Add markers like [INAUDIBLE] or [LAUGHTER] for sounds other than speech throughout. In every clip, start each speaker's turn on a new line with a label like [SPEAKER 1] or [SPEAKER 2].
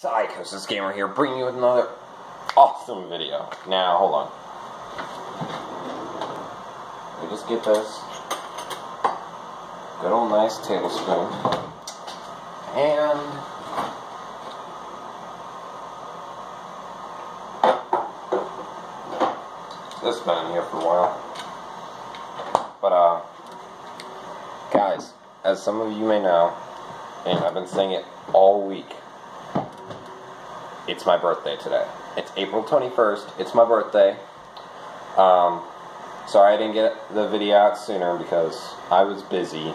[SPEAKER 1] Psychosis Gamer here, bringing you another awesome video. Now, hold on. Me just get this. Good old nice tablespoon. And... This has been in here for a while. But, uh... Guys, as some of you may know, and I've been saying it all week, it's my birthday today. It's April 21st. It's my birthday. Um, sorry I didn't get the video out sooner because I was busy.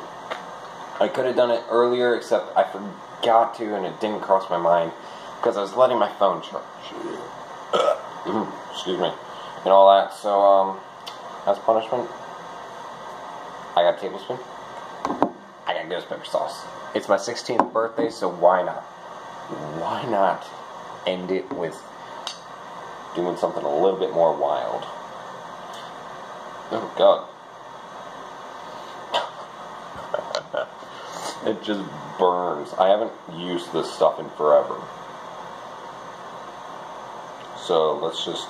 [SPEAKER 1] I could have done it earlier, except I forgot to and it didn't cross my mind because I was letting my phone charge. [COUGHS] Excuse me. And all that. So, um, as punishment, I got a tablespoon. I got ghost pepper sauce. It's my 16th birthday, so why not? Why not end it with doing something a little bit more wild? Oh, God. [LAUGHS] it just burns. I haven't used this stuff in forever. So let's just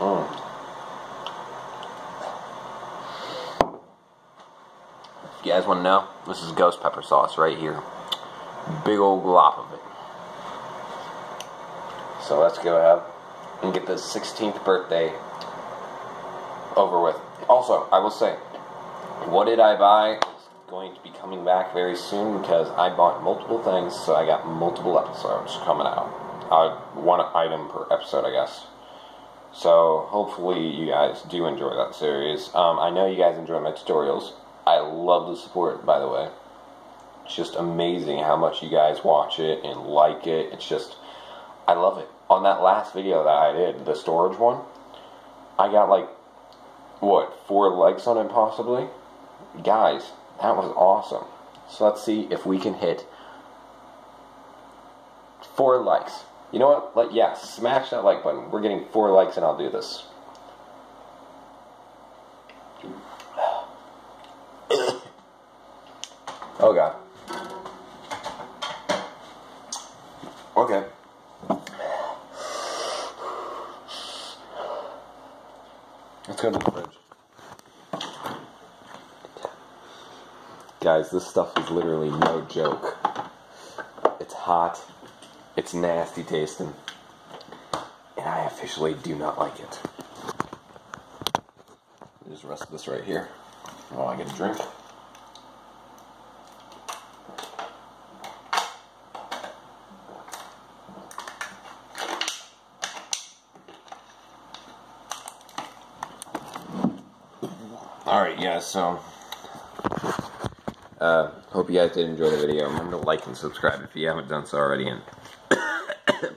[SPEAKER 1] Mm. You guys want to know, this is ghost pepper sauce right here. Big old glop of it. So let's go ahead and get this 16th birthday over with. Also, I will say, what did I buy is going to be coming back very soon because I bought multiple things, so I got multiple episodes coming out. Uh, one item per episode, I guess. So hopefully you guys do enjoy that series. Um, I know you guys enjoy my tutorials. I love the support, by the way. It's just amazing how much you guys watch it and like it. It's just, I love it. On that last video that I did, the storage one, I got like, what, four likes on it possibly? Guys, that was awesome. So let's see if we can hit four likes. You know what? Let yeah, smash that like button. We're getting four likes and I'll do this. Oh god. Okay. Let's go to the fridge. Guys, this stuff is literally no joke. It's hot. It's nasty tasting. And I officially do not like it. The rest this right here. Oh, I get a drink. Alright, yeah, so uh, hope you guys did enjoy the video. Remember to like and subscribe if you haven't done so already. And [COUGHS]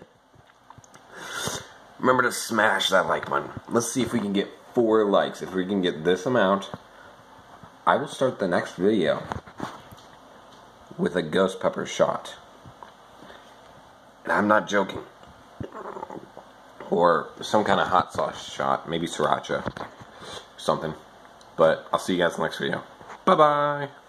[SPEAKER 1] remember to smash that like button. Let's see if we can get four likes. If we can get this amount, I will start the next video with a ghost pepper shot. And I'm not joking. Or some kind of hot sauce shot, maybe sriracha, something. But I'll see you guys in the next video. Bye bye.